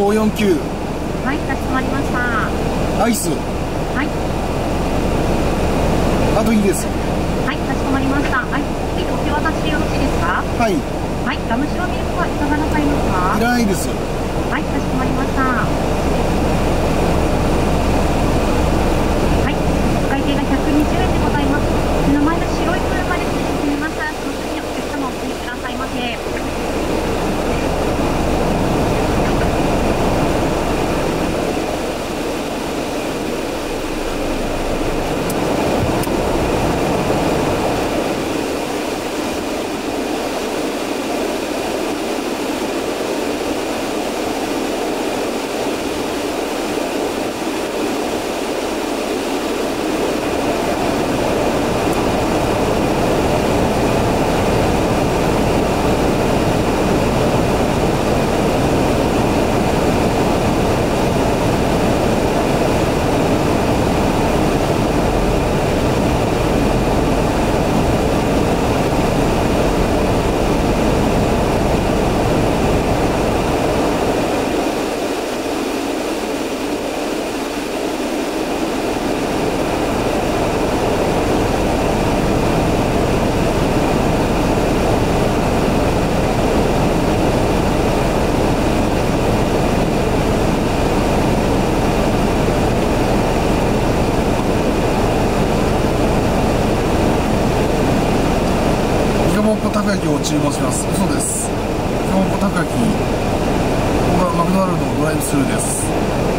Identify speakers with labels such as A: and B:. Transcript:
A: 549
B: はい、かしこまりました。
A: アイス。
B: はい、
A: あといいです。
B: はい、かしこまりました。はい、えっと、お手渡しでよろしいですか？
A: はい。い
B: はい、ラム酒ミルクはいかがなさいますか？ら
A: ないです。
B: はい、かしこまりました。はい、お会計が120円でございます。目の前の白い車です。すみません、その次にお客様お進みくださいませ。
A: イカモンポたこ焼きを注文します。嘘です。京子高木。こここがマクドナルドのドライブスルーです。